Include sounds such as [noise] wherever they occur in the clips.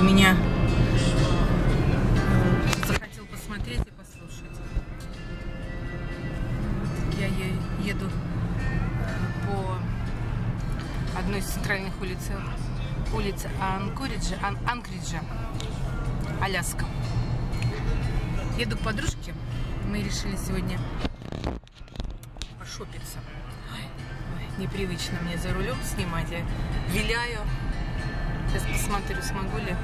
кто меня захотел посмотреть и послушать. Я е- еду по одной из центральных улиц, улиц Анкориджа, Ан- Анкриджа, Аляска. Еду к подружке. Мы решили сегодня пошопиться. Непривычно мне за рулем снимать. Я виляю. Сейчас посмотрю, смогу ли.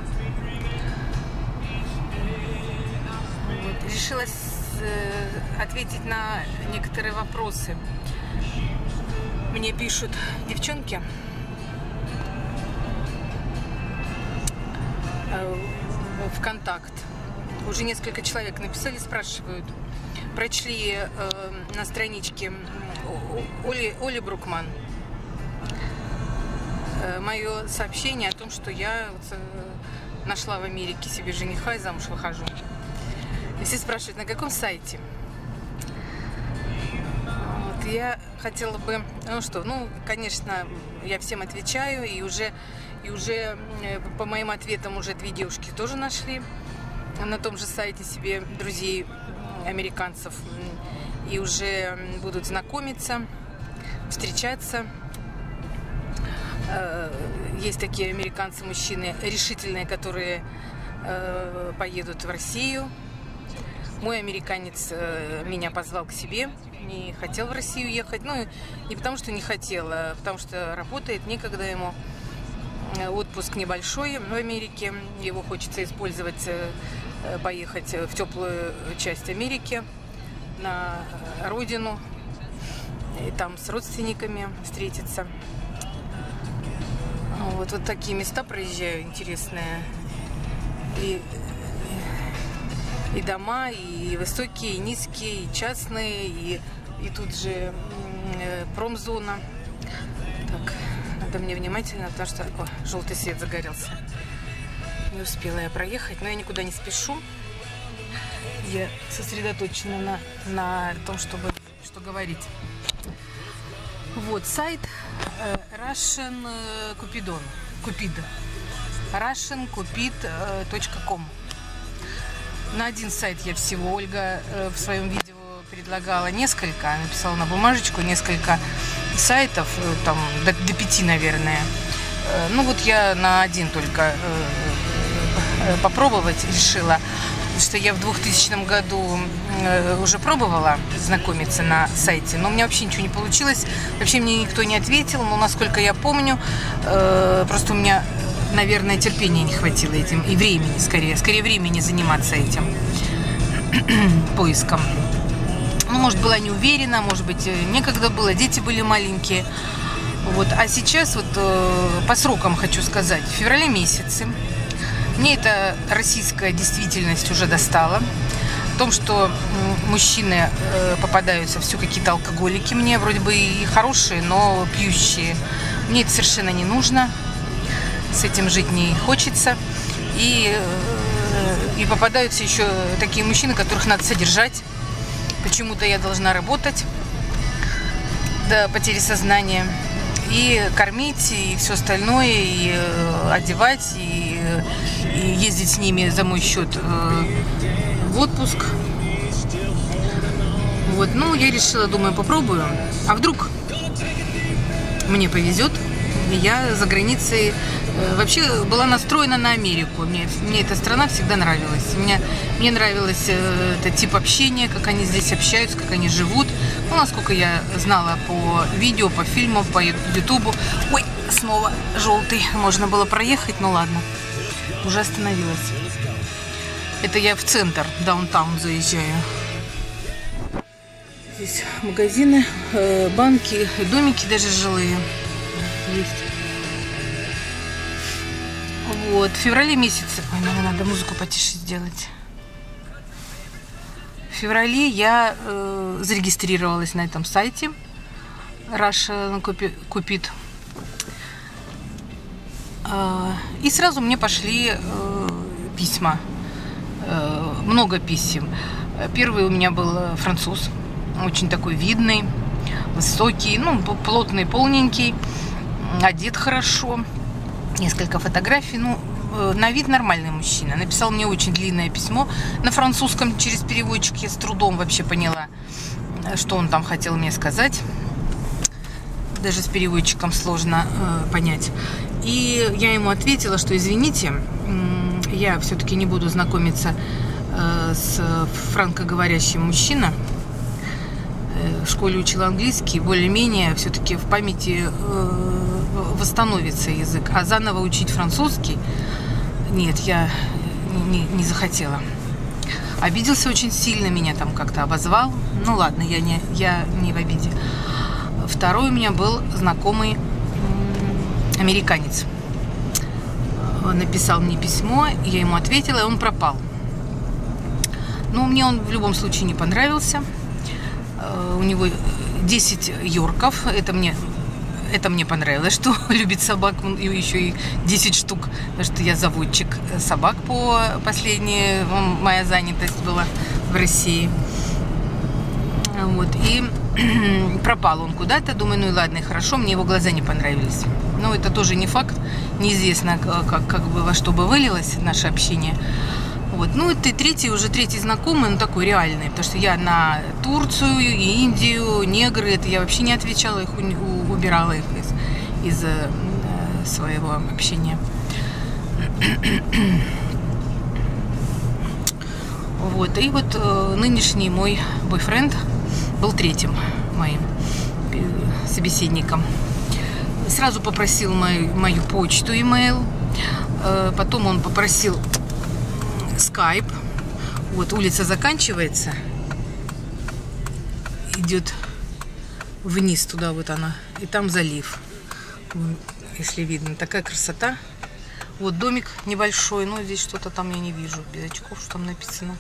Вот. Решила э, ответить на некоторые вопросы. Мне пишут девчонки э, ВКонтакт. Уже несколько человек написали, спрашивают. Прочли э, на страничке Оли, Оли Брукман мое сообщение о том, что я э, нашла в Америке себе жениха и замуж выхожу. И все спрашивают, на каком сайте? Вот, я хотела бы, ну что, ну, конечно, я всем отвечаю, и уже, и уже э, по моим ответам уже две девушки тоже нашли на том же сайте себе друзей американцев и уже будут знакомиться, встречаться. Э, Есть такие американцы-мужчины решительные, которые э, поедут в Россию. Мой американец э, меня позвал к себе, не хотел в Россию ехать. Ну, не потому что не хотел, а потому что работает, некогда ему. Отпуск небольшой в Америке, его хочется использовать, поехать в теплую часть Америки, на родину, и там с родственниками встретиться. Вот, вот такие места проезжаю интересные. И, и дома, и высокие, и низкие, и частные, и, и тут же э, промзона. Так, надо мне внимательно, потому что о, желтый свет загорелся. Не успела я проехать, но я никуда не спешу. Я сосредоточена на, на том, чтобы что говорить. Вот сайт э, Russian э, Cupidon. Cupid. russiancupid.com На один сайт я всего, Ольга э, в своем видео предлагала несколько, написала на бумажечку несколько сайтов, э, там до, до пяти, наверное. Э, Ну вот я на один только э, э, попробовать решила, что я в 2000 году э, уже пробовала знакомиться на сайте, но у меня вообще ничего не получилось, вообще мне никто не ответил, но насколько я помню, э, просто у меня, наверное, терпения не хватило этим, и времени скорее, скорее времени заниматься этим [clears throat] поиском. Ну, может, была не уверена, может быть, э, некогда было, дети были маленькие. Вот. А сейчас вот по срокам хочу сказать, в феврале месяце мне эта российская действительность уже достала. В том, что мужчины э, попадаются все какие-то алкоголики мне, вроде бы и хорошие, но пьющие. Мне это совершенно не нужно. С этим жить не хочется. И, э, и попадаются еще такие мужчины, которых надо содержать. Почему-то я должна работать до потери сознания и кормить, и все остальное, и э, одевать, и ездить с ними за мой счет э, в отпуск. Вот, ну, я решила, думаю, попробую. А вдруг мне повезет, и я за границей э, вообще была настроена на Америку. Мне, мне эта страна всегда нравилась. Мне, мне нравилось э, этот тип общения, как они здесь общаются, как они живут. Ну, насколько я знала по видео, по фильмам, по ютубу. Ой, снова желтый. Можно было проехать, ну ладно. Уже остановилась. Это я в центр, даунтаун заезжаю. Здесь магазины, э, банки, домики даже жилые есть. Вот, в феврале месяце... Ой, наверное, надо музыку потише сделать. В феврале я э, зарегистрировалась на этом сайте Russia Купит. Э, и сразу мне пошли э, письма. Э, много писем. Первый у меня был э, француз, очень такой видный, высокий, ну, плотный, полненький, одет хорошо. Несколько фотографий. Ну, на вид нормальный мужчина. Написал мне очень длинное письмо на французском через переводчик. Я с трудом вообще поняла, что он там хотел мне сказать. Даже с переводчиком сложно э, понять. И я ему ответила, что извините, я все-таки не буду знакомиться э, с франкоговорящим мужчиной. Э, в школе учила английский, более-менее все-таки в памяти э, восстановится язык. А заново учить французский, нет, я не, не захотела. Обиделся очень сильно, меня там как-то обозвал. Ну ладно, я не, я не в обиде. Второй у меня был знакомый американец. Он написал мне письмо, я ему ответила, и он пропал. Ну, мне он в любом случае не понравился. Э, у него 10 йорков. Это мне, это мне понравилось, что [laughs] любит собак. И еще и 10 штук. Потому что я заводчик собак по последней. Моя занятость была в России. Вот. И [clears throat] пропал он куда-то. Думаю, ну и ладно, и хорошо. Мне его глаза не понравились. Но это тоже не факт. Неизвестно, как, как бы во что бы вылилось наше общение. Вот. Ну, это третий, уже третий знакомый, но такой реальный, потому что я на Турцию Индию, негры, это я вообще не отвечала, их убирала их из, из э, своего общения. [clears throat] Вот, и вот э, нынешний мой бойфренд был третьим моим э, собеседником. Сразу попросил мою, мою почту, имейл. Э, потом он попросил скайп. Вот улица заканчивается. Идет вниз туда вот она. И там залив. Если видно. Такая красота. Вот домик небольшой, но здесь что-то там я не вижу. Без очков, что там написано.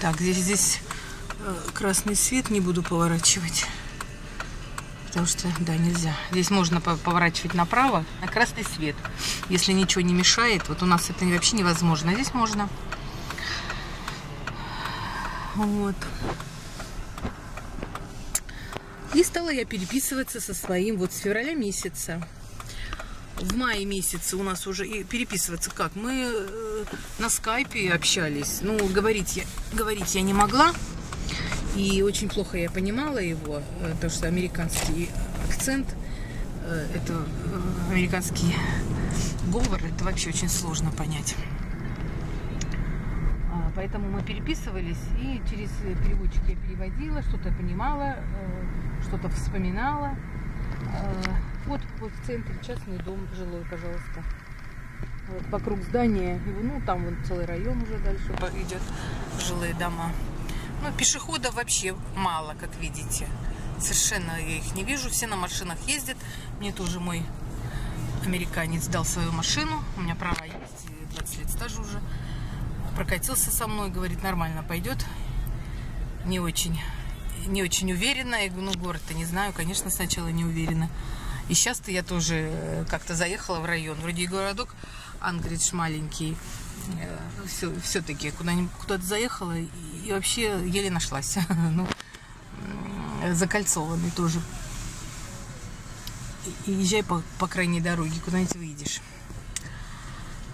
Так, здесь, здесь э, красный свет, не буду поворачивать потому что, да, нельзя. Здесь можно поворачивать направо на красный свет, если ничего не мешает. Вот у нас это вообще невозможно, здесь можно. Вот. И стала я переписываться со своим вот с февраля месяца. В мае месяце у нас уже и переписываться как? Мы э, на скайпе общались. Ну, говорить я, говорить я не могла. И очень плохо я понимала его, э, потому что американский акцент, э, это американский говор, это вообще очень сложно понять. А, поэтому мы переписывались, и через переводчик я переводила, что-то понимала, что-то вспоминала. Вот в центре частный дом жилой, пожалуйста. Вот вокруг здания, ну там вот целый район уже дальше идет, жилые дома. Ну, пешеходов вообще мало, как видите. Совершенно я их не вижу. Все на машинах ездят. Мне тоже мой американец дал свою машину. У меня права есть, 20 лет стажа уже. Прокатился со мной, говорит, нормально пойдет. Не очень, не очень уверена. Я говорю, ну, город-то не знаю. Конечно, сначала не уверена. И сейчас-то я тоже э, как-то заехала в район. Вроде и городок Ангридж маленький. Все, э, все-таки куда-то куда заехала и, вообще еле нашлась. [laughs] ну, закольцованный тоже. И езжай по, по крайней дороге, куда-нибудь выйдешь.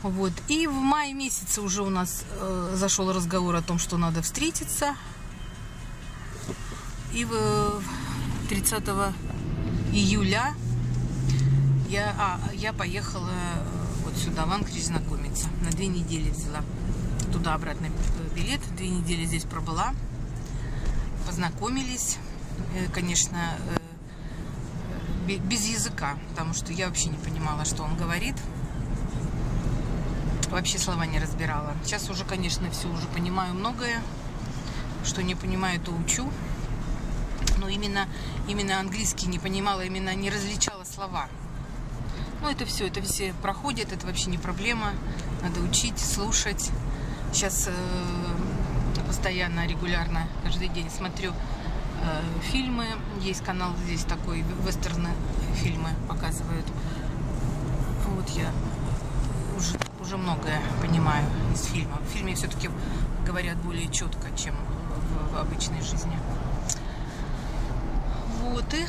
Вот. И в мае месяце уже у нас э, зашел разговор о том, что надо встретиться. И в 30 июля я, а, я поехала вот сюда, в Анкридж, знакомиться. На две недели взяла туда-обратно билет. Две недели здесь пробыла. Познакомились. Э, конечно, э, без языка, потому что я вообще не понимала, что он говорит. Вообще слова не разбирала. Сейчас уже, конечно, все уже понимаю многое. Что не понимаю, то учу. Но именно, именно английский не понимала, именно не различала слова. Ну, это все, это все проходит, это вообще не проблема. Надо учить, слушать. Сейчас э, постоянно, регулярно, каждый день смотрю э, фильмы. Есть канал здесь такой, вестерны фильмы показывают. Вот я уже, уже многое понимаю из фильма. В фильме все-таки говорят более четко, чем в, в обычной жизни. Вот и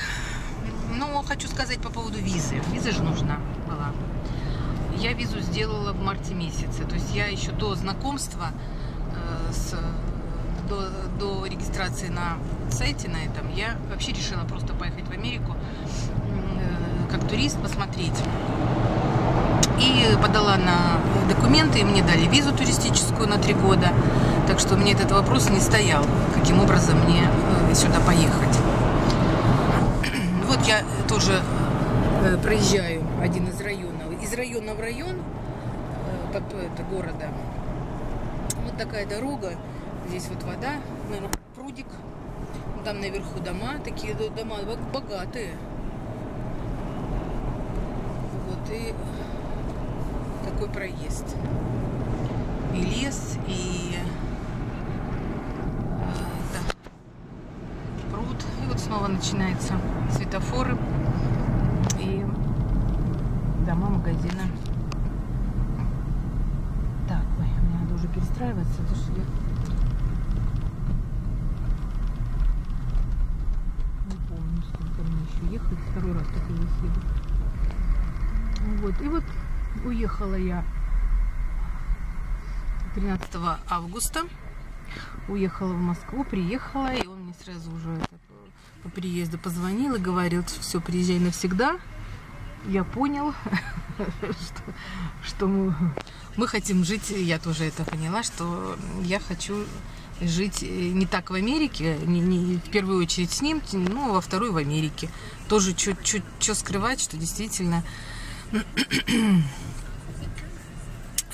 Ну, хочу сказать по поводу визы. Виза же нужна была. Я визу сделала в марте месяце. То есть я еще до знакомства э, с до, до регистрации на сайте на этом я вообще решила просто поехать в Америку э, как турист посмотреть. И подала на документы, и мне дали визу туристическую на три года. Так что мне этот вопрос не стоял, каким образом мне э, сюда поехать. Я тоже э, проезжаю один из районов. Из района в район э, это, города. Вот такая дорога. Здесь вот вода, наверное, прудик. Там наверху дома, такие дома богатые. Вот и такой проезд. И лес, и да, пруд. И вот снова начинается светофоры и дома, магазины. Так, ой, мне надо уже перестраиваться, потому что я не помню, сколько мне еще ехать. Второй раз только здесь еду. Вот, и вот уехала я 13 августа. Уехала в Москву, приехала, и он мне сразу уже по приезду позвонил и говорил, все, приезжай навсегда. Я понял, [laughs] что, что мы, мы хотим жить, я тоже это поняла, что я хочу жить не так в Америке, не, не, в первую очередь с ним, ну, а во вторую в Америке. Тоже чуть-чуть что скрывать, что действительно [clears throat]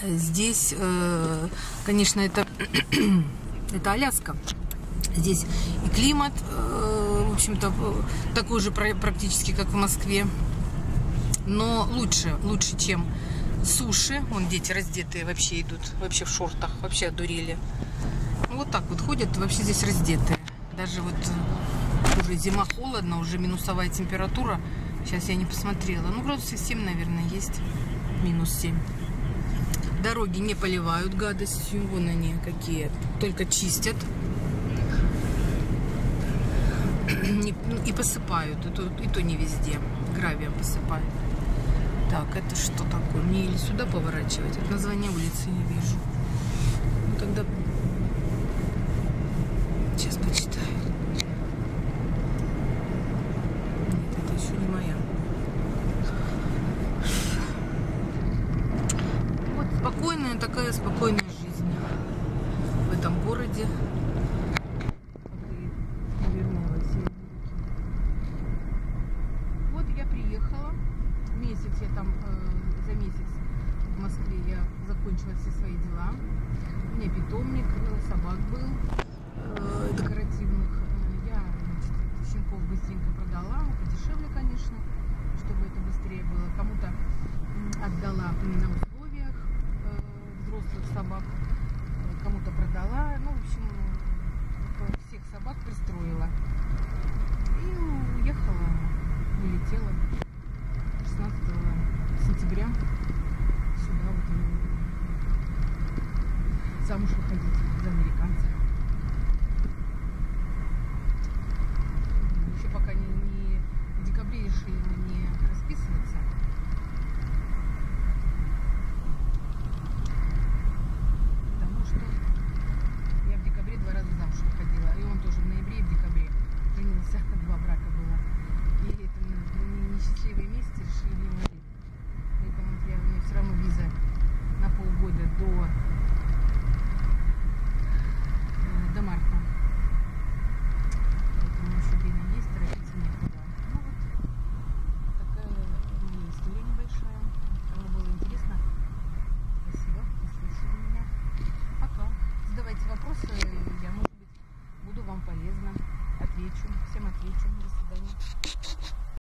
здесь, э, конечно, это, [clears throat] это Аляска. Здесь и климат, э, в общем-то, такой же практически, как в Москве. Но лучше, лучше, чем суши. Вон дети раздетые вообще идут, вообще в шортах, вообще одурели. Вот так вот ходят, вообще здесь раздетые. Даже вот э, уже зима холодно, уже минусовая температура. Сейчас я не посмотрела. Ну, градусов 7, наверное, есть. Минус 7. Дороги не поливают гадостью. Вон они какие. Только чистят. [clears throat] Ну, и посыпают. И то, и то не везде. Гравием посыпают. Так, это что такое? Мне или сюда поворачивать? Это название улицы не вижу. Ну, тогда... Сейчас почитаю. Нет, это еще не моя. Вот спокойная такая спокойная жизнь в этом городе. месяц я там, э, за месяц в Москве я закончила все свои дела. У меня питомник, э, собак был э, декоративных. Э, я значит, щенков быстренько продала, подешевле, конечно, чтобы это быстрее было. Кому-то отдала на условиях э, взрослых собак, кому-то продала. Ну, в общем, всех собак пристроила. И уехала, улетела. 16 сентября сюда вот замуж выходить за американца.